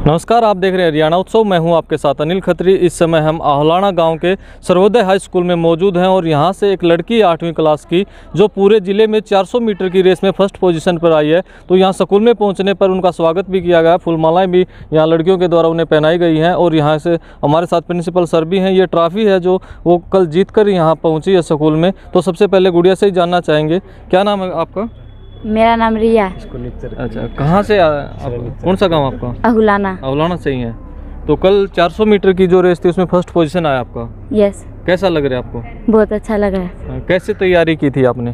नमस्कार, आप देख रहे हैं हरियाणा उत्सव। मैं हूँ आपके साथ अनिल खत्री। इस समय हम आहलाना गाँव के सर्वोदय हाई स्कूल में मौजूद हैं और यहाँ से एक लड़की आठवीं क्लास की, जो पूरे ज़िले में 400 मीटर की रेस में फ़र्स्ट पोजीशन पर आई है तो यहाँ स्कूल में पहुँचने पर उनका स्वागत भी किया गया। फूलमालाएँ भी यहाँ लड़कियों के द्वारा उन्हें पहनाई गई हैं और यहाँ से हमारे साथ प्रिंसिपल सर भी हैं। ये ट्रॉफी है जो वो कल जीत कर यहाँ पहुँची है स्कूल में। तो सबसे पहले गुड़िया से ही जानना चाहेंगे। क्या नाम है आपका? मेरा नाम रिया अच्छा कहाँ से कौन सा गाँव आपका? अहुलाना अवलाना से ही है। तो कल 400 मीटर की जो रेस थी उसमें फ़र्स्ट पोजीशन आया आपका? यस। कैसा लग रहा है आपको? बहुत अच्छा लग रहा है। कैसे तैयारी की थी आपने?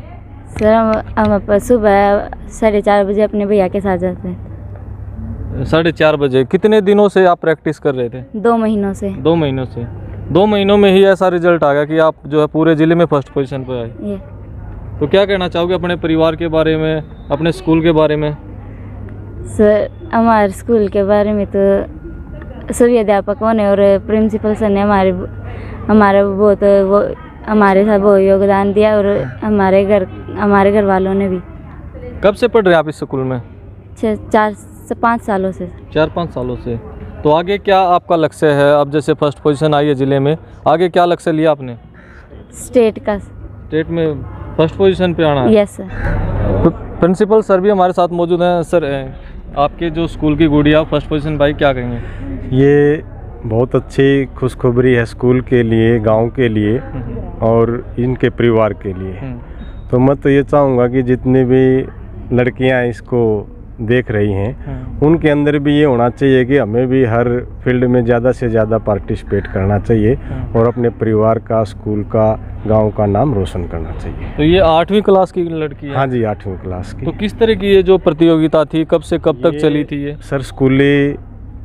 सर हम हम सुबह साढ़े चार बजे अपने भैया के साथ जाते हैं। साढ़े चार बजे। कितने दिनों से आप प्रैक्टिस कर रहे थे? दो महीनों से। दो महीनों से। दो महीनों में ही ऐसा रिज़ल्ट आ गया कि आप जो है पूरे ज़िले में फ़र्स्ट पोजीशन पर आए। तो क्या कहना चाहोगे अपने परिवार के बारे में अपने स्कूल के बारे में? सर हमारे स्कूल के बारे में तो सभी अध्यापकों ने और प्रिंसिपल सर ने हमारे हमारे बहुत वो हमारे साथ बहुत योगदान दिया और हमारे घर हमारे घर वालों ने भी। कब से पढ़ रहे हैं आप इस स्कूल में? छः चार से पाँच सालों से। चार पाँच सालों से। तो आगे क्या आपका लक्ष्य है? अब जैसे फ़र्स्ट पोजीशन आई है ज़िले में आगे क्या लक्ष्य लिया आपने? स्टेट का। स्टेट में फ़र्स्ट पोजीशन पे आना है? यस सर प्रिंसिपल सर भी हमारे साथ मौजूद हैं। सर आपके जो स्कूल की गुड़िया फ़र्स्ट पोजीशन भाई क्या कहेंगे? ये बहुत अच्छी खुशखबरी है स्कूल के लिए गाँव के लिए और इनके परिवार के लिए। हम्म, तो मैं तो ये चाहूँगा कि जितनी भी लड़कियाँ इसको देख रही हैं। हम्म, उनके अंदर भी ये होना चाहिए कि हमें भी हर फ़ील्ड में ज़्यादा से ज़्यादा पार्टिसिपेट करना चाहिए हम्म। और अपने परिवार का स्कूल का गाँव का नाम रोशन करना चाहिए। तो ये आठवीं क्लास की लड़की है? हाँ जी आठवीं क्लास की। तो किस तरह की ये जो प्रतियोगिता थी कब से कब तक चली थी ये? सर स्कूली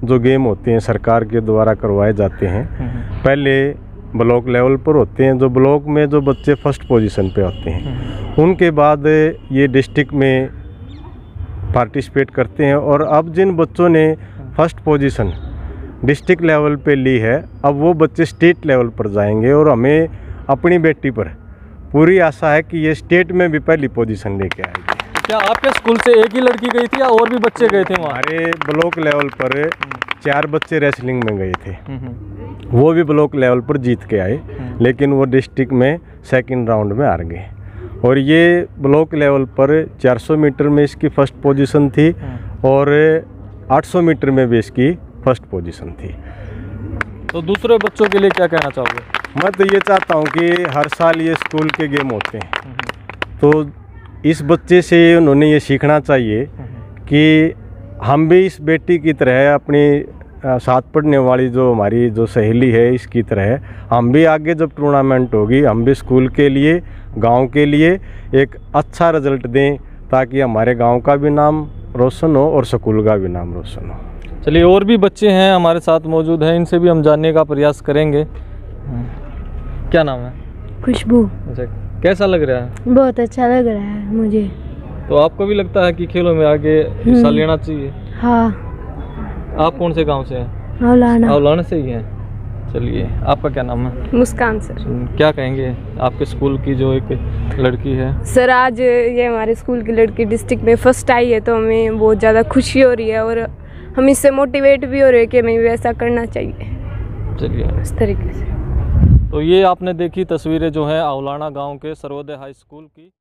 जो गेम होते हैं सरकार के द्वारा करवाए जाते हैं हम्म, पहले ब्लॉक लेवल पर होते हैं जो ब्लॉक में जो बच्चे फ़र्स्ट पोजीशन पे होते हैं। उनके बाद ये डिस्ट्रिक्ट में पार्टिसिपेट करते हैं और अब जिन बच्चों ने फ़र्स्ट पोजीशन डिस्ट्रिक्ट लेवल पे ली है अब वो बच्चे स्टेट लेवल पर जाएँगे और हमें अपनी बेटी पर पूरी आशा है कि ये स्टेट में भी पहली पोजीशन लेके आएगी। क्या आपके स्कूल से एक ही लड़की गई थी या और भी बच्चे गए थे वहाँ? हमारे ब्लॉक लेवल पर चार बच्चे रेसलिंग में गए थे। हम्म, हम्म, वो भी ब्लॉक लेवल पर जीत के आए हम्म। लेकिन वो डिस्ट्रिक्ट में सेकंड राउंड में हार गए। और ये ब्लॉक लेवल पर 400 मीटर में इसकी फ़र्स्ट पोजीशन थी हम्म। और 800 मीटर में भी इसकी फ़र्स्ट पोजीशन थी। तो दूसरे बच्चों के लिए क्या कहना चाहोगे? मैं तो ये चाहता हूँ कि हर साल ये स्कूल के गेम होते हैं। हम्म, तो इस बच्चे से उन्होंने ये सीखना चाहिए हम्म, कि हम भी इस बेटी की तरह अपनी साथ पढ़ने वाली जो हमारी जो सहेली है इसकी तरह हम भी आगे जब टूर्नामेंट होगी हम भी स्कूल के लिए गाँव के लिए एक अच्छा रिज़ल्ट दें ताकि हमारे गाँव का भी नाम रोशन हो और स्कूल का भी नाम रोशन हो। चलिए और भी बच्चे हैं हमारे साथ मौजूद हैं इनसे भी हम जानने का प्रयास करेंगे। क्या नाम है? खुशबू। अच्छा कैसा लग रहा है? बहुत अच्छा लग रहा है मुझे। तो आपको भी लगता है कि खेलों में आगे हिस्सा लेना चाहिए? हाँ। आप कौन से गाँव से हैं? मौलाना। अवलाना से ही हैं। चलिए आपका क्या नाम है? मुस्कान सर। क्या कहेंगे? आपके स्कूल की जो एक लड़की है। सर आज ये हमारे स्कूल की लड़की डिस्ट्रिक्ट में फ़र्स्ट आई है तो हमें बहुत ज़्यादा खुशी हो रही है और हम इससे मोटिवेट भी हो रहे हैं कि हमें भी ऐसा करना चाहिए। चलिए। इस तरीके से। तो ये आपने देखी तस्वीरें जो हैं अवलाना गाँव के सर्वोदय हाई स्कूल की।